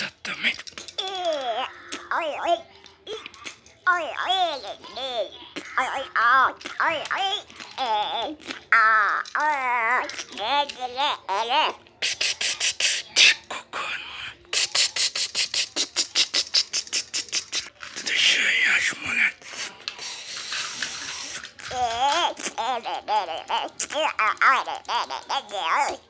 ちゃっため。っおいおいおいおいおいおいあああれれれあれれれれあれれれれれ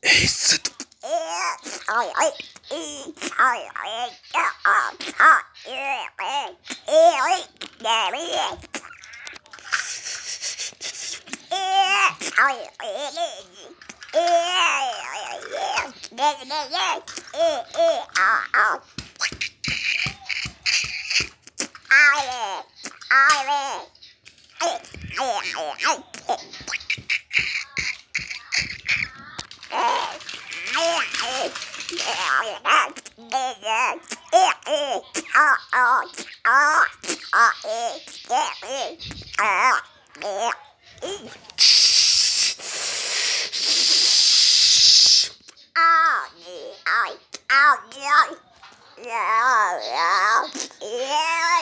It's I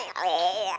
Yeah.